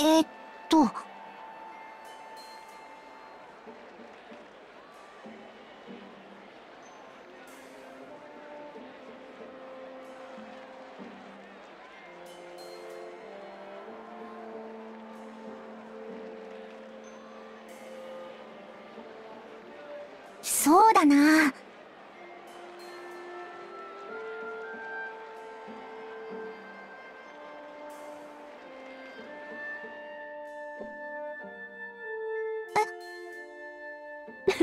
えー、っと。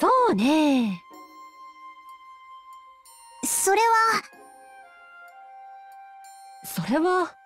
そうね。それは。それは。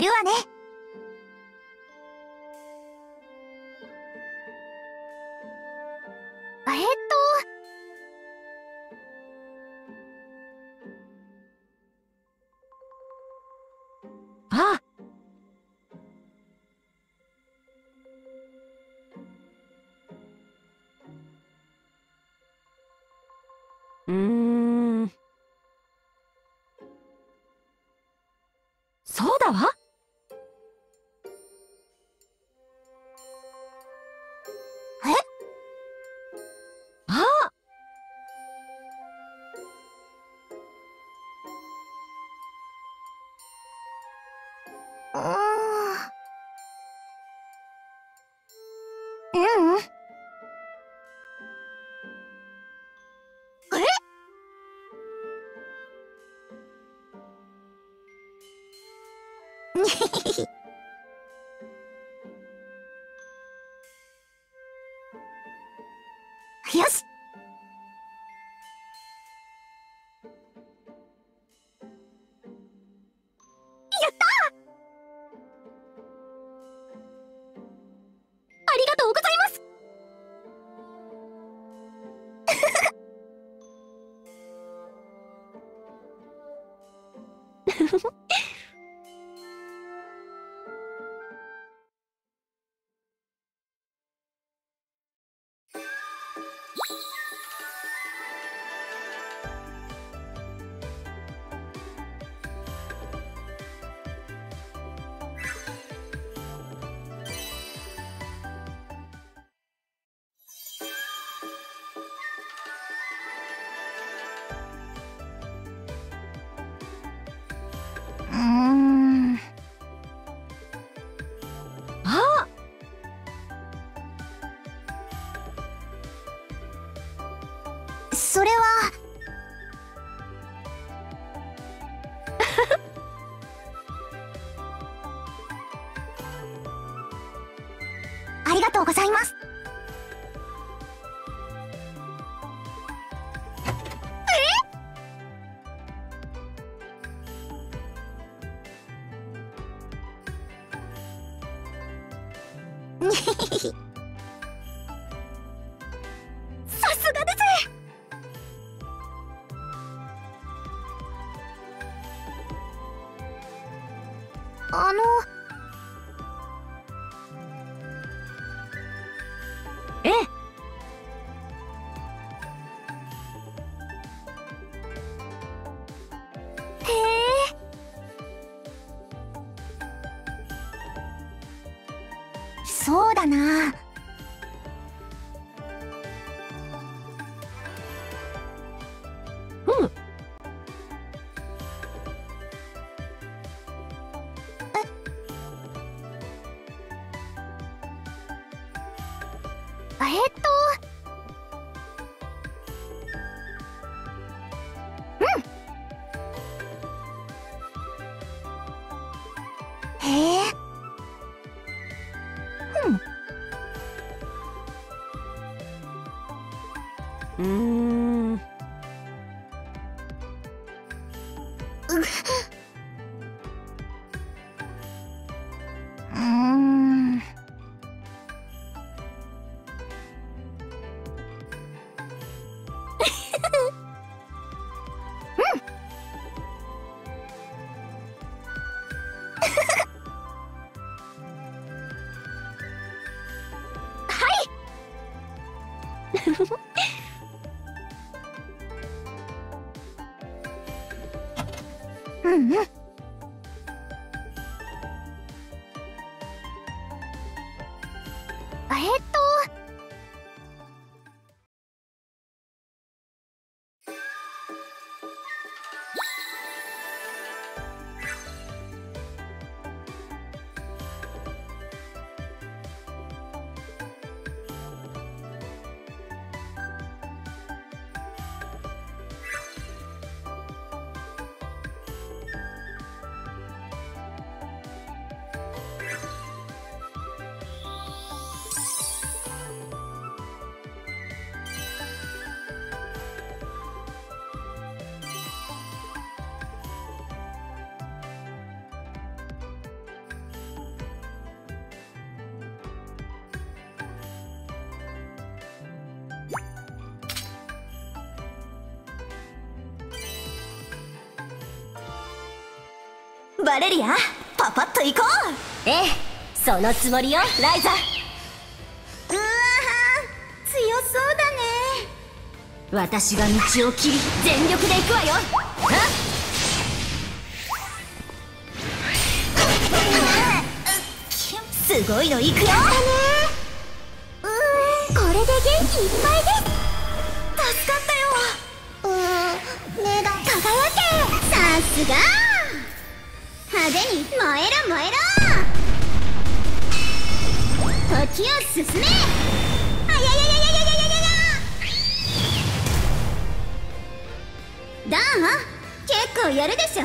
るわね。えっと。うん。そうだわ。Hehehehe とうございます。ええ。バレリアパパッと行こう。ええそのつもりよライザうわ強そうだね。私が道を切り全力で行くわよ。すごいの行くよ。うんこれで元気いっぱいです。助かったよ。うんねだ輝け。さすが。燃えろ燃えろ。時を進め。あややややややや。やどう結構やるでしょ？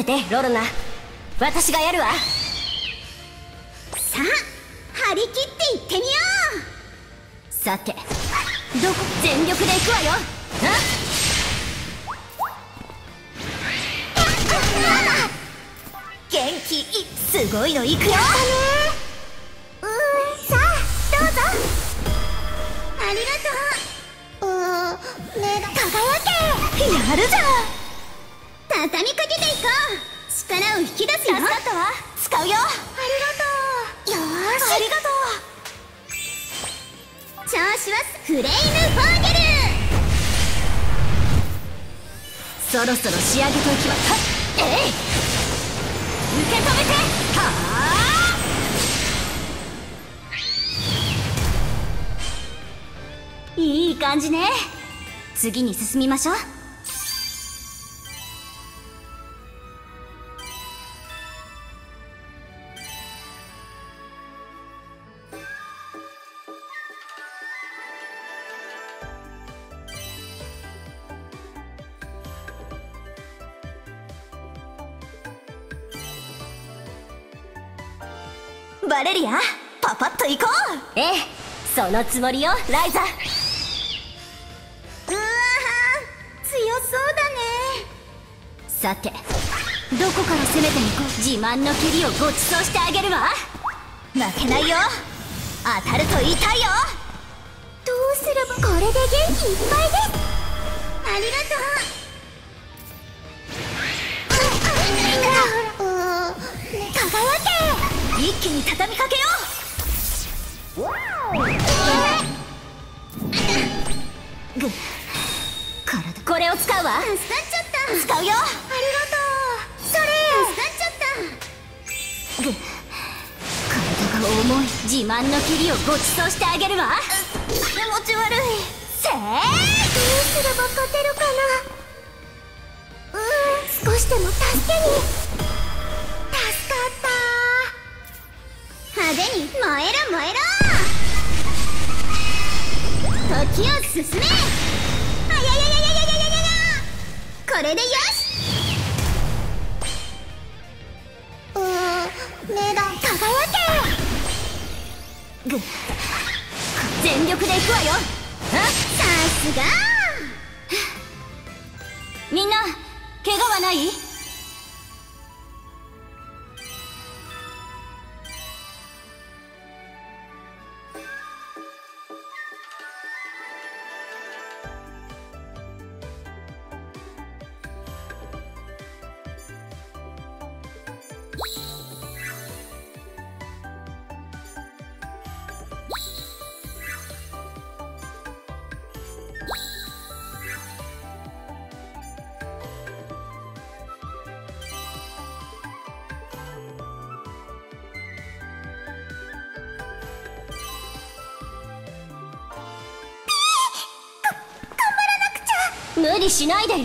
っててロロナ私がやるわ。さあ張り切っていってみよさてどこ全力で行くわよ。元気いすごいの行くよ。ううー。んさあどうぞ。ありがとう。うーんねだ輝け。やるじゃん畳みかけていこう。力を引き出すよ。助かったわ。使うよ。ありがとう。よーし。ありがと調子はフレイムフォーゲル。そろそろ仕上げといきえい。受け止めて。はあ。いい感じね。次に進みましょうそのつもりよライザうわ強そうだね。さてどこから攻めていこう。自慢の蹴りをごちそうしてあげるわ。負けないよ。当たると言いよ。どうすればこれで元気いっぱいです。ありがとう。うーん輝け一気に畳みかけようこれを使うわ。助かっちゃった。使うよ。ありがとう。それ。助かっちゃったぐ体が重い。自慢の切りをごちそうしてあげるわ。気持ち悪い。せー。どうすれば勝てるかな。うーん少しでも助けに。助かった。派手に。燃えろ燃えろ時を進め。あややややややややや。これでよし。うーんねだ輝け。ぐ全力でいくわよ。さすが。みんな怪我はない？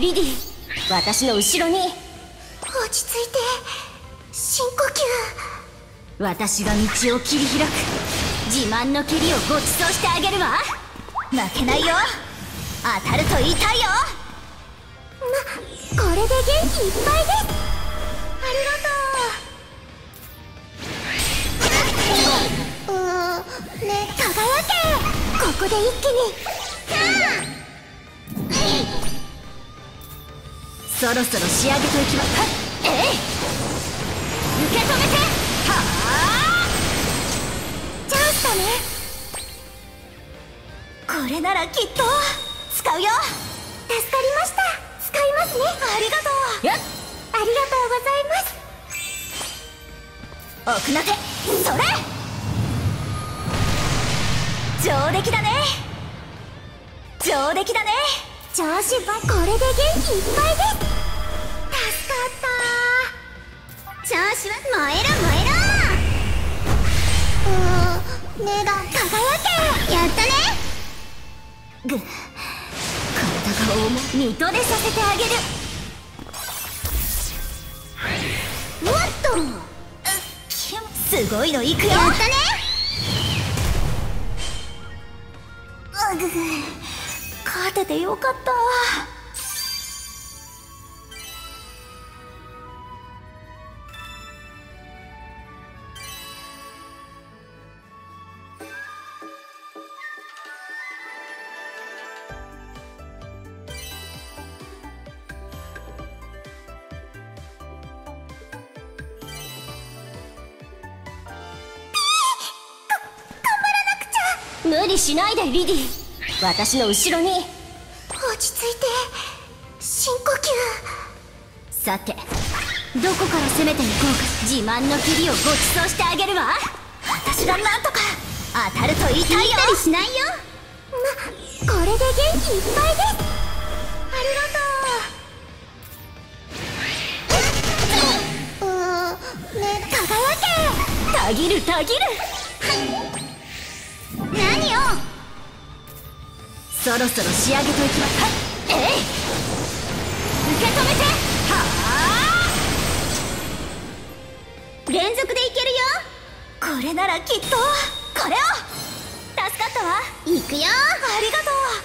リディ私の後ろに。け落ち着いて。深呼私が道を切り開く。自慢の切りをごちそうしてあげるわ。負けないよ。当たると言いたいよ。吸これで元気いっぱいです。ありがとう。うーんね輝け。ここで一気にそろそろ仕上げといきますはっえい受け止めてはあチャンスだね。これならきっと使うよ助かりました使いますねありがとうやありがとうございます奥な手それ上出来だね。上出来だね。調子ばこれで元気いっぱいです。った調子は燃えろ燃えろうーん。ねだ輝けやったねぐ体が重い見とれさせてあげるもっとすごいのいくよやったねうぐぐ勝ててよかった私の後ろに。落ち着いて。深呼さてどこから攻めていこうか。自慢の切りをごちそうしてあげるわ。私がなんとか。当たると言いたいよ。たりしないよ吸これで元気いっぱいです。ありがとう。うーんね輝け。たぎるたぎる。何をそろそろ仕上げといきますえ。い受け止めて。はあ。連続でいけるよ。これならきっと。これを。助かったわ。いくよ。ありがと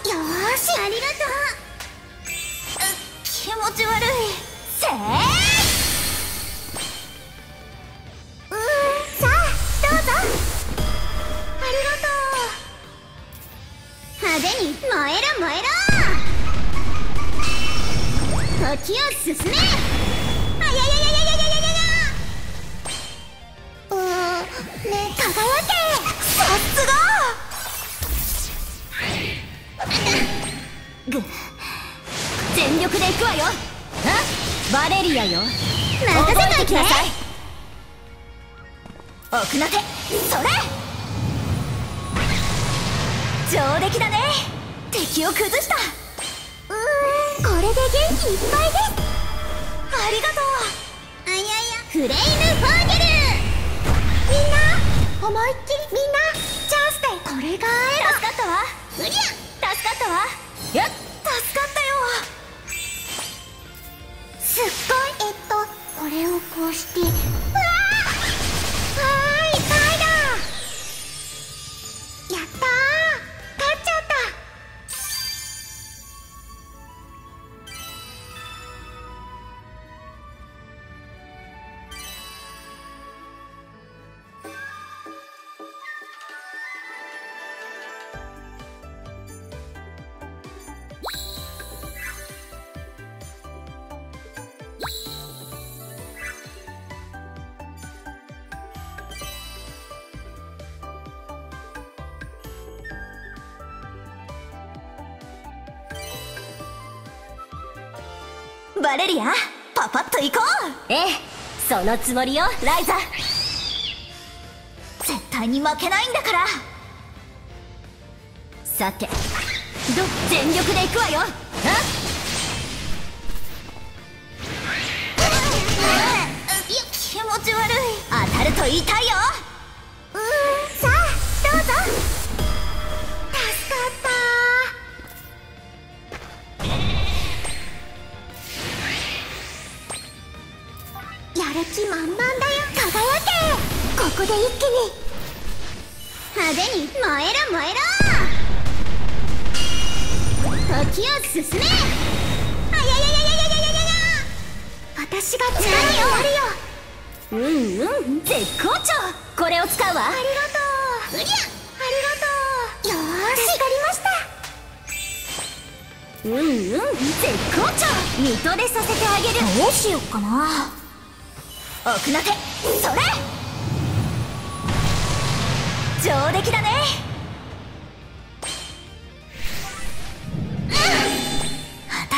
よーし。ありがとう。気持ち悪い。せー。うーん。さあどうぞ。ありがとう派手に燃えろ燃えろ時を進めあややややややややううーんね輝けさすがぐ全力でいくわよあバレリアよ任せといてなさい奥の手それ上出来だね。敵を崩した。うーんこれで元気いっぱいです。ありがとあややフレイムフォーゲル。みんな思いっきりみんなチャンスでこれがう助かったわ。うりゃ助かったわ。やっ。助かったよ。すっごいえっとこれをこうして。うわーバレリアパパッと行こう。ええそのつもりよライザ絶対に負けないんだから。さてど全力で行くわよ。いや気持ち悪い。当たると痛いよ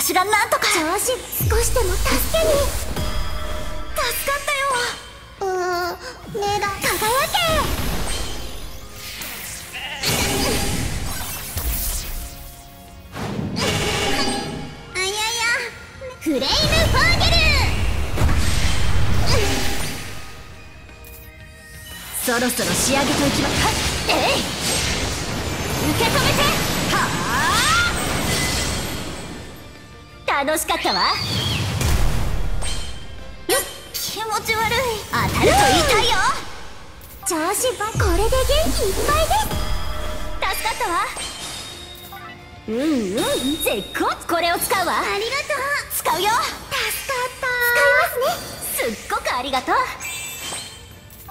私がなんとか調子少しでも助けに助かったよ。うーんねだ輝けあややフレイムフォーゲルそろそろ仕上げといきまはえい楽しかったわ。よっ気持ち悪い。当たると痛いよ。調子ばこれで元気いっぱいです。助かったわ。うんうん絶好。これを使うわ。ありがと使うよ。助かった。使いますね。すっごくありがと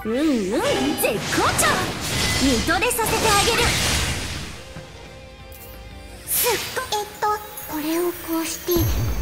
う。うんうん絶好調。見とれさせてあげるれをこうして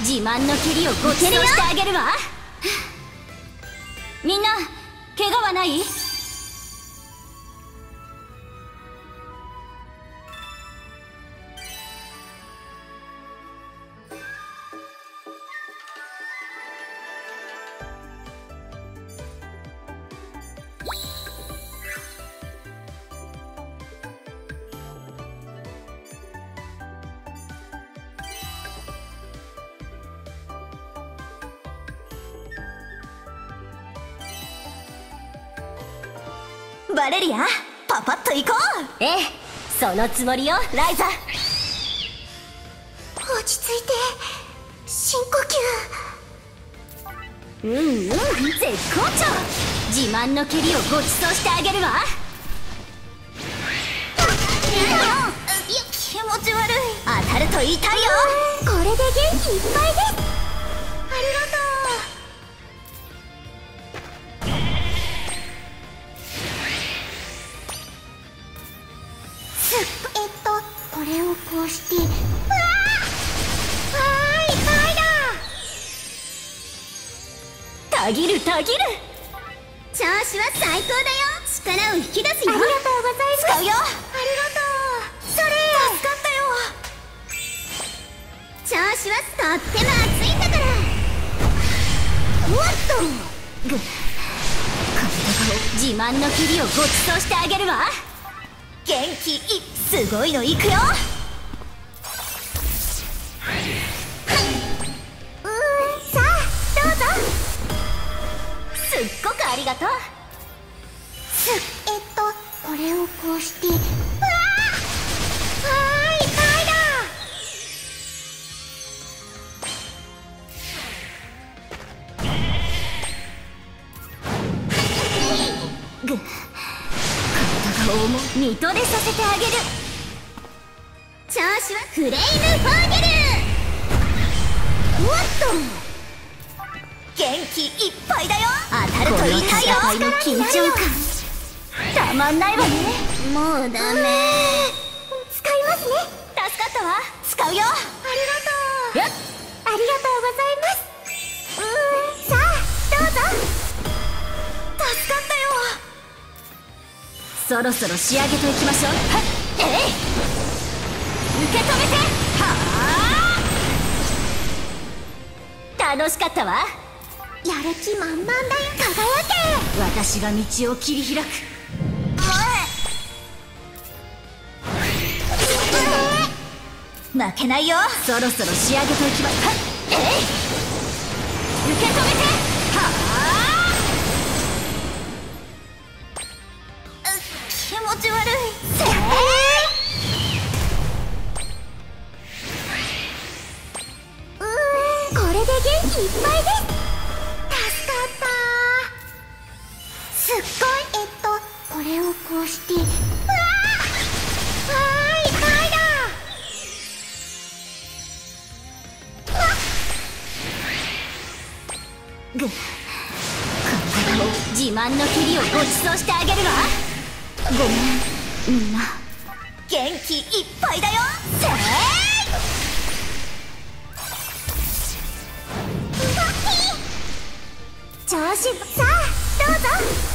自慢の蹴りをごちそうしてあげるわ。みんな怪我はない？そのつもりよライザ落ち着いて深呼吸。うんうん絶好調。自慢の蹴りをごちそうしてあげるわ。気持ち悪い。当たると痛いよ。これで元気いっぱいです。たぎる。調子は最高だよ。力を引き出すよ。ありがとうございます。使うよ。ありがとう。それ。助かったよ。調子はとっても熱いんだから。おっと。ぐ体を自慢の蹴りをごちそうしてあげるわ。元気いすごいのいくよっごくありがとうすえっとこれをこうしてうわーわーい痛いだ。ぐ体が重二度でさせてあげる調子はフレイムフォーゲルおっと元気いっぱいだよ。当たると痛いよこの緊張感。たまんないわね。もうダメ。使いますね。助かったわ。使うよ。ありがとう。ありがとうございます。うーん。さあどうぞ。助かったよ。そろそろ仕上げといきましょう。はっ？えい受け止めて。はあ？楽しかったわやる気満々だよ輝け。私が道を切り開く。負けないよ。そろそろ仕上げといきまはっ。えい。受け止めてをごちそうしてあげるわ。ごめんみんな。元気いっぱいだよ。せー調子さあどうぞ。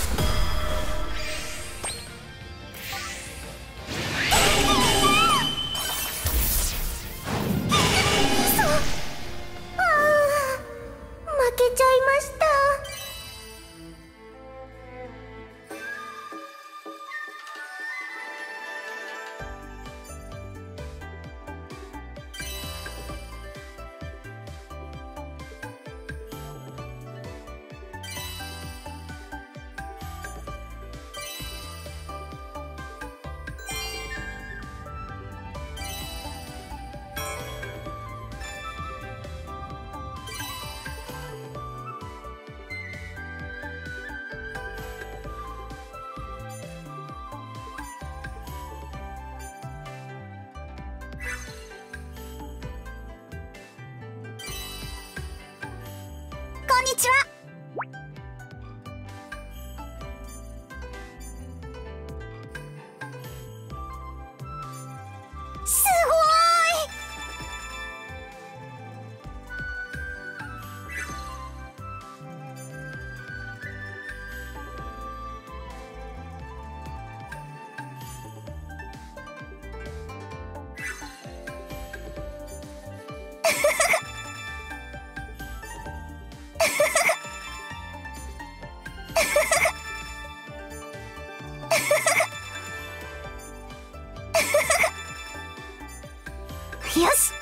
よし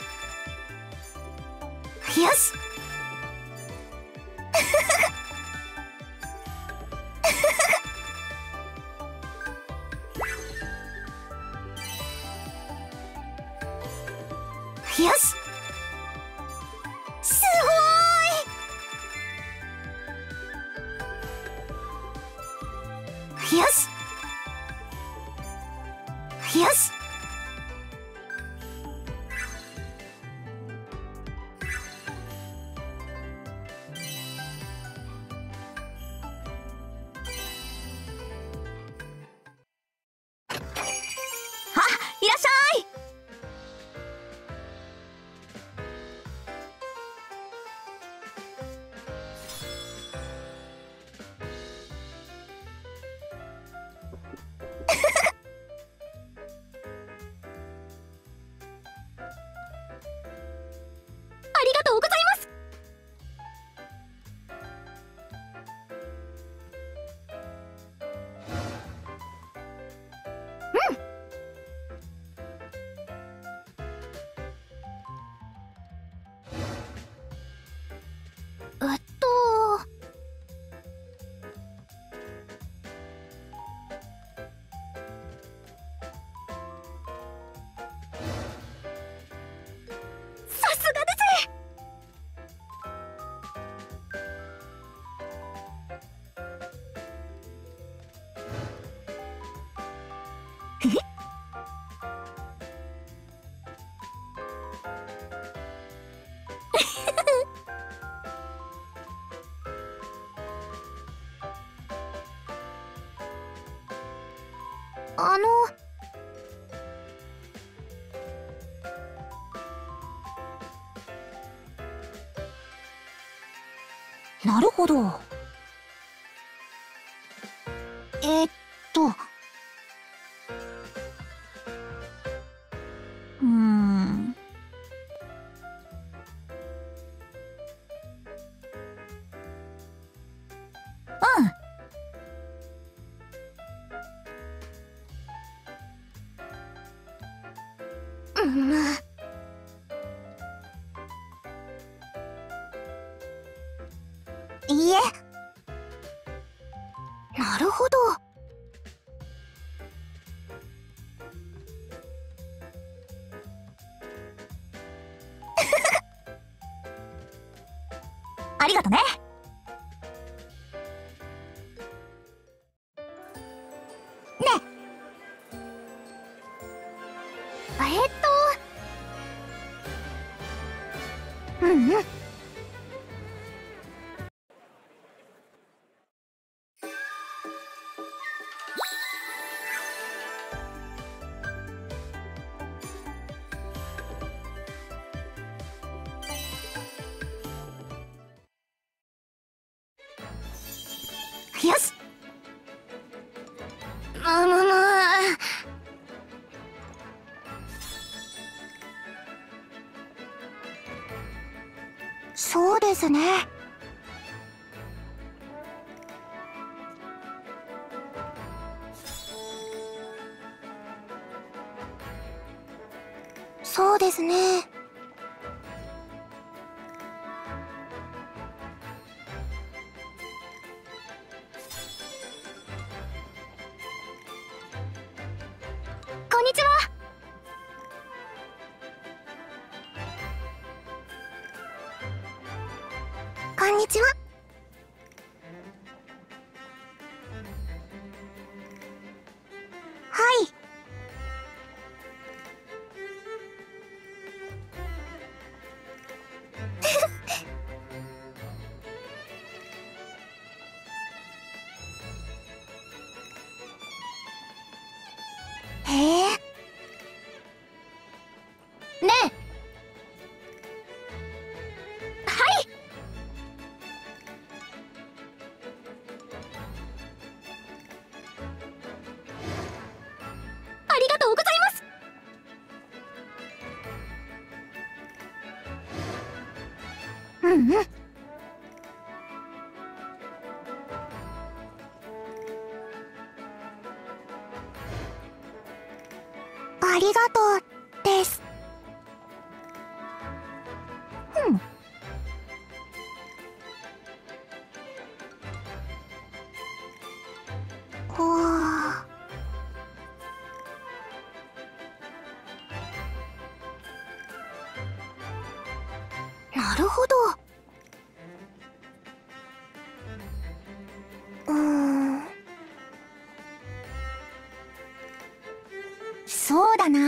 よしあのなるほど。ありがとね。ね。そうですね。そうだな。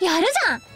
やるじゃん。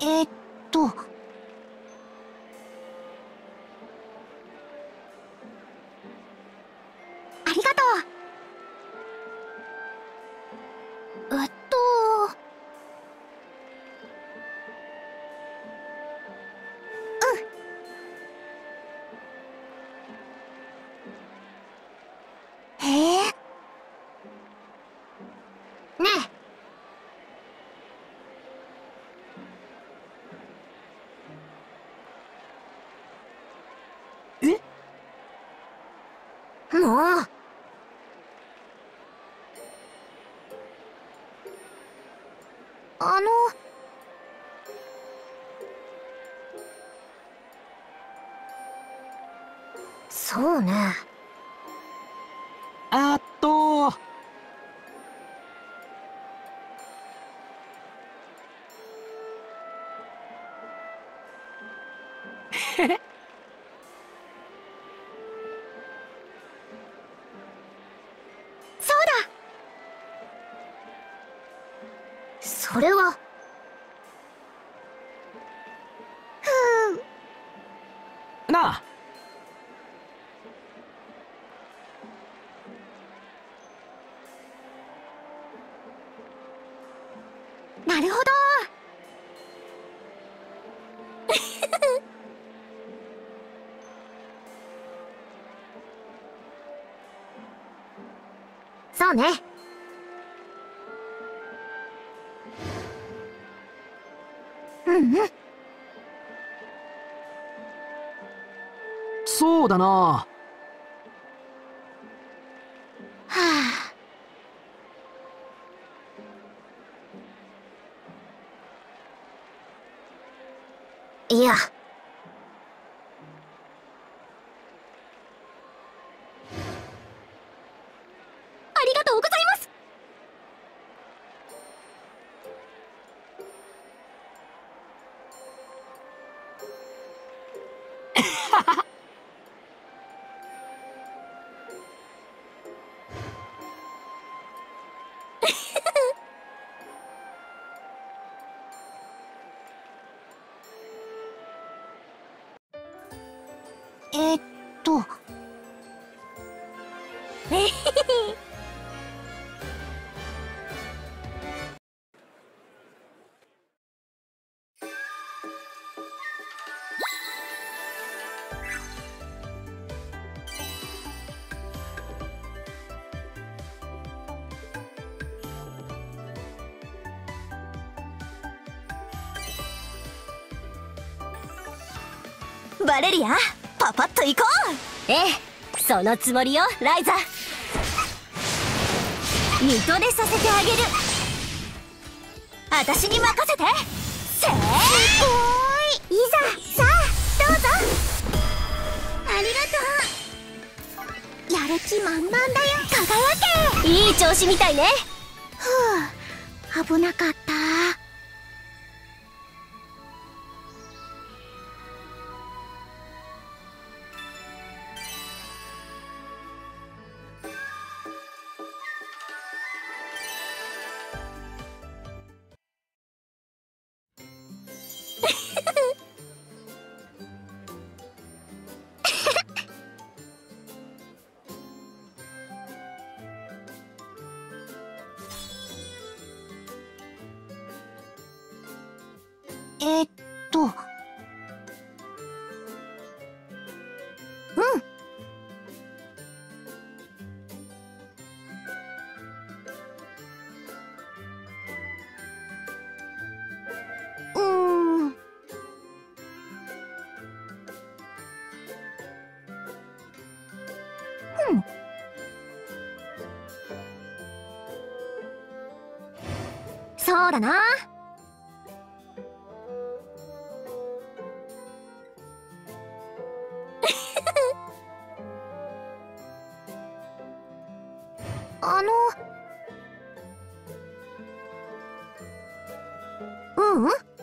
えっと。もう。あの。そうね。これは。ふん。なあ。なるほど。そうね。うだな。はあ。いや。バレリアパパッと行こう。ええそのつもりよライザ水戸でさせてあげる。私に任せて。せーすごい。いざさあどうぞ。ありがとう。やる気満々だよ。輝けいい調子みたいね。ふう危なかっそうだな。あの。うんうん。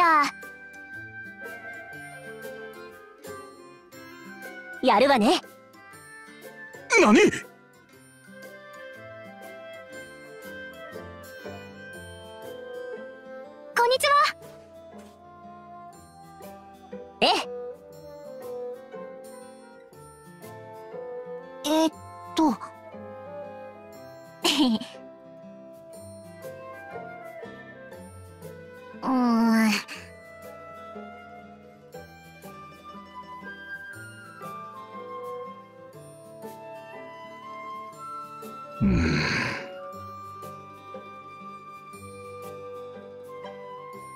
や。やるわね。何？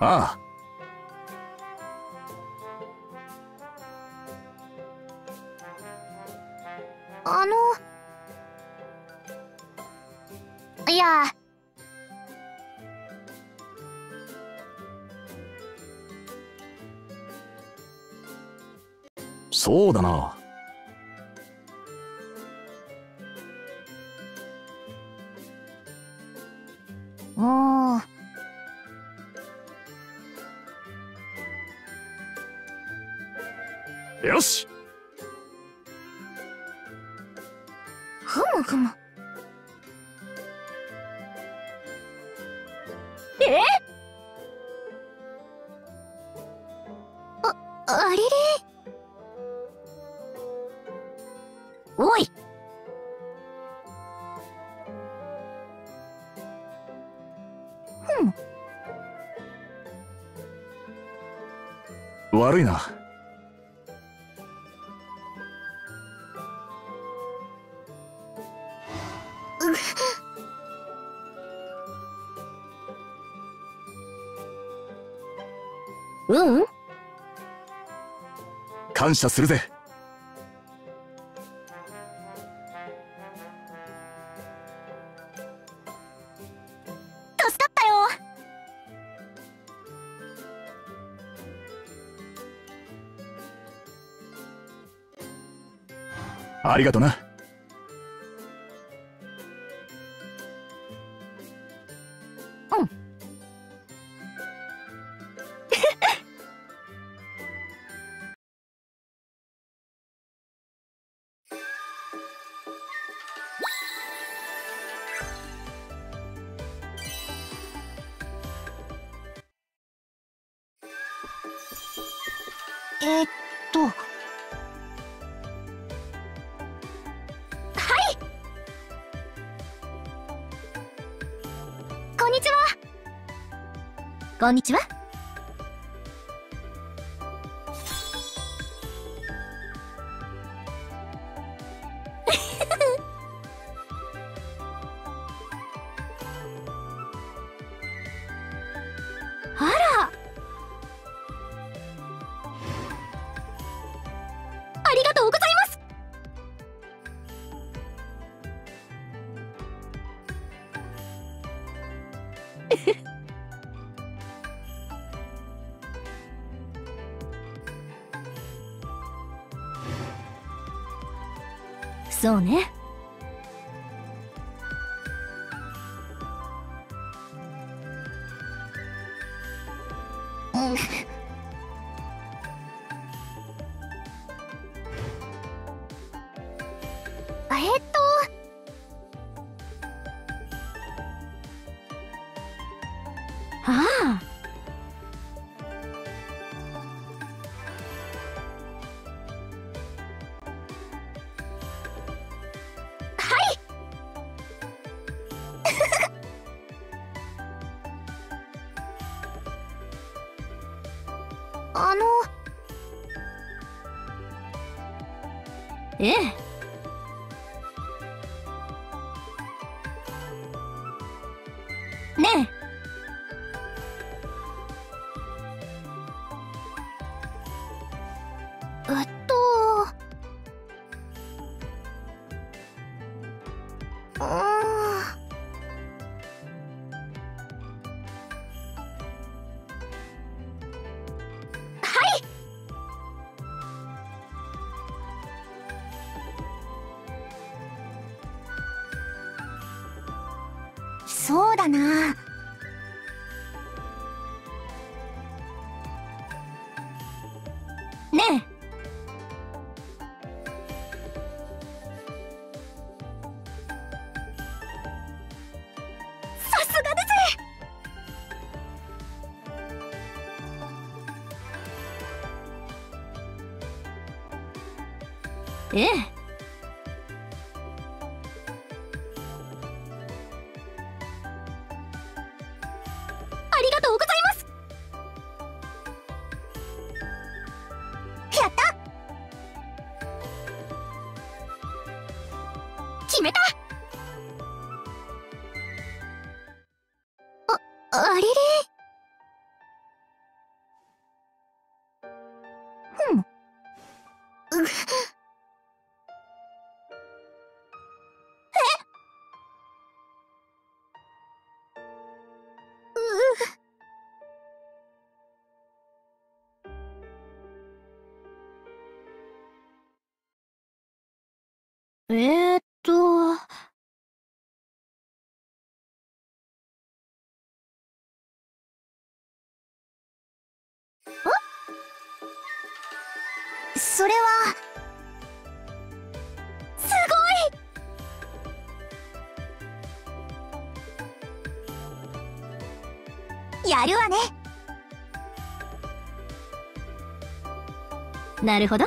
ああ。あの。いや。そうだな悪いな。ううん？感謝するぜありがとな。んにちはこんにちは。ええ。そうだな。やるわね。なるほど。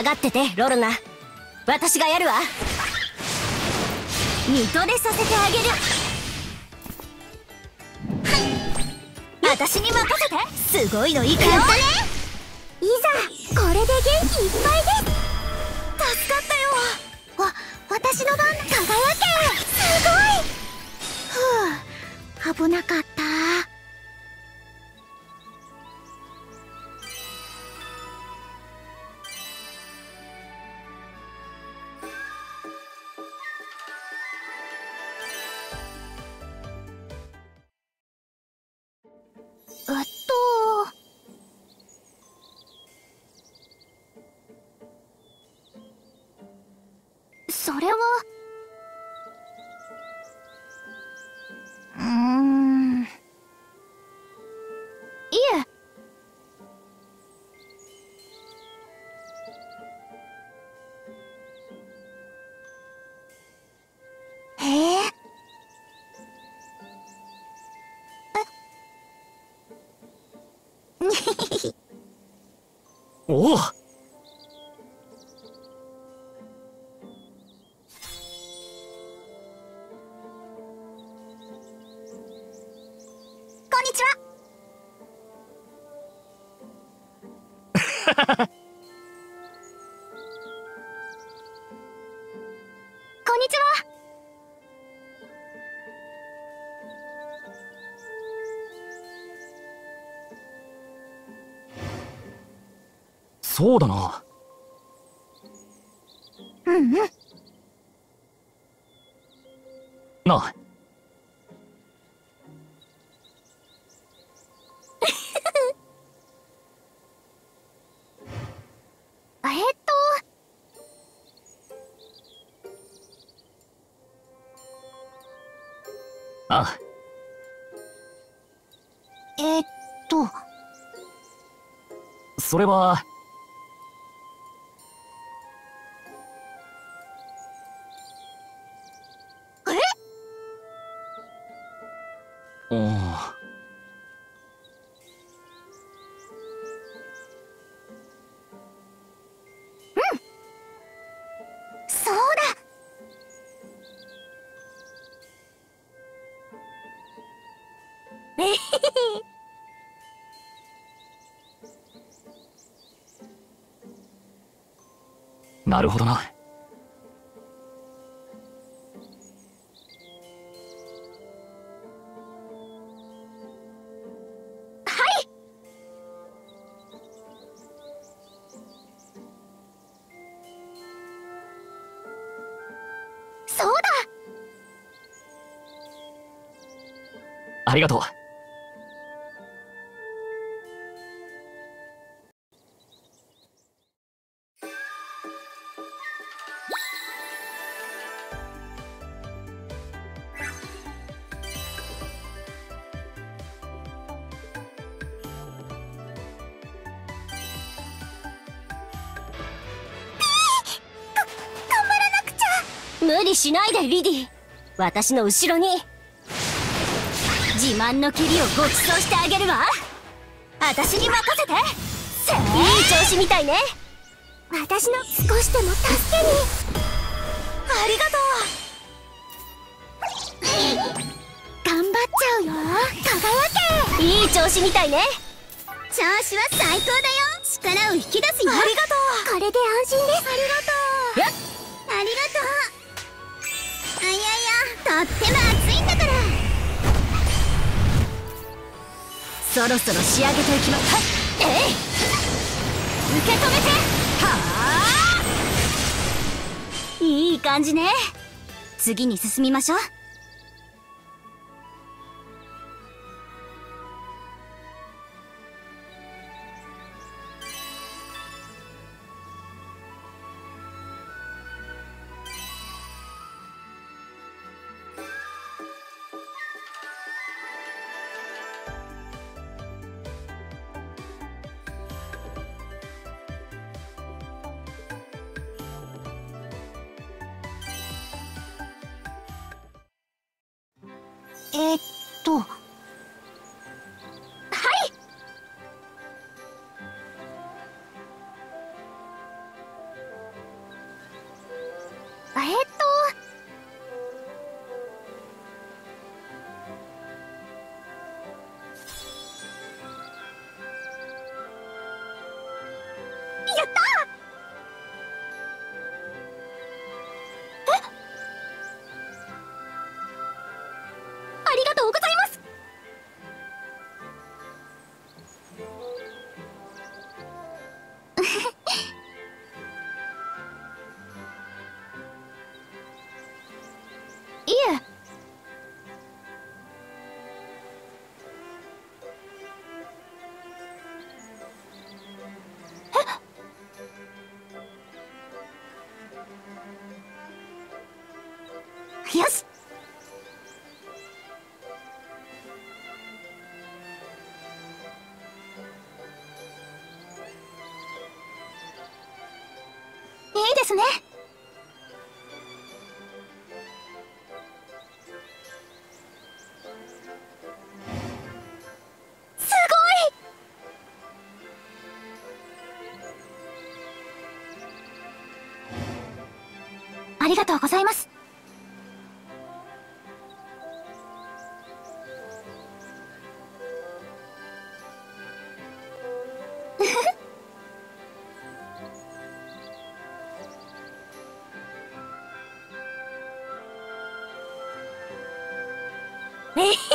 下がっててロロナ。私がやるわ。見とれさせてあげる。はい私に任せて。すごいのいいかよ、ね、いざこれで元気いっぱいです。助かったよ。わ私の番輝けすごい。ふう。危なかった。おおそうだな。うんうん。なあ。えーっと。あ。えーっと。それは なるほどな。そうだ。ありがとう理しないでリディ。私の後ろに。自慢の蹴りをご馳走してあげるわ。私に任せて。せいい調子みたいね。私の少しでも助けに。ありがと頑張っちゃうよ。輝けういい調子みたいね。調子は最高だよ。力を引き出すよ。ありがとこれで安心です。ありがとっても熱いんだから。そろそろ仕上げていきますはいえい受け止めて。はあ。いい感じね。次に進みましょう。えー、っとですね。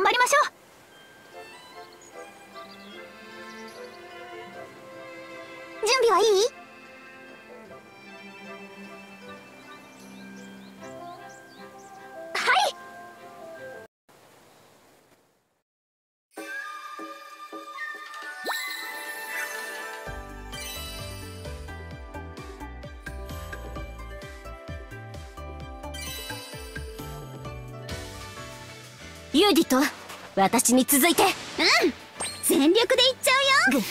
頑張りましょう。私に続いて。うん。全力でいっちゃうよ。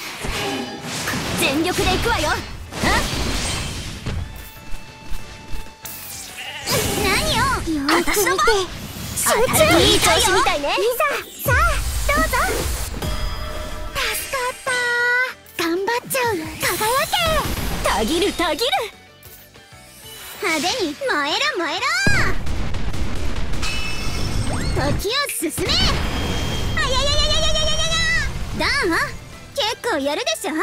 全力で行くわよ。何よ。私の番。集当たりいい調子みたいね。いざさあどうぞ。助かった頑張っちゃう。輝たぎるたぎる。け派手に燃えろ燃えろ。時を進めややどう結構やるでしょ？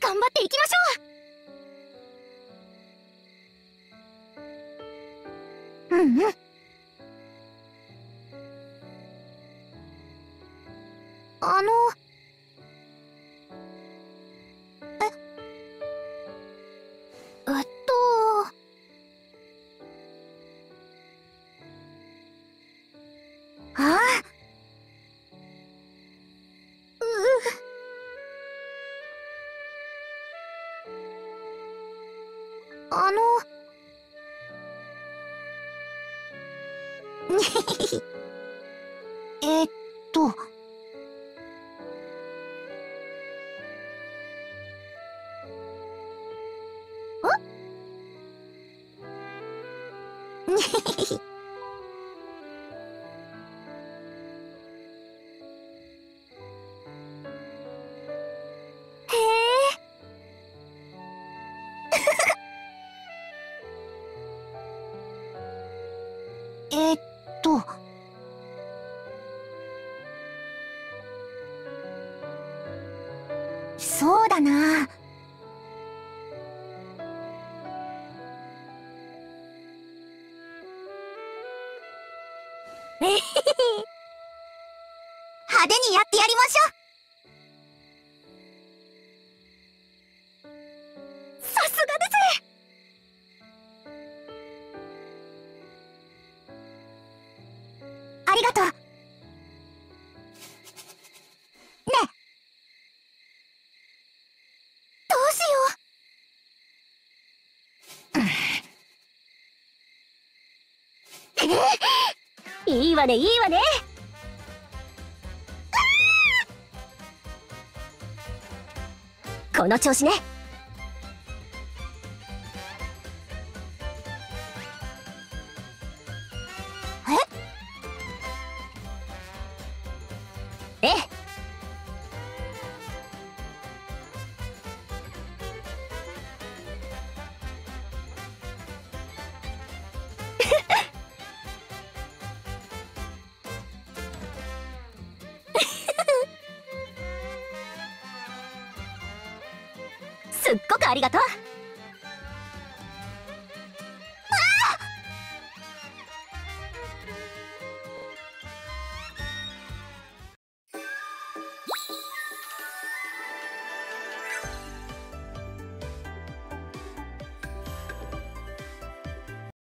頑張っていきましょう！うんうん。えっ いいわねいいわね。この調子ね。ありがとう。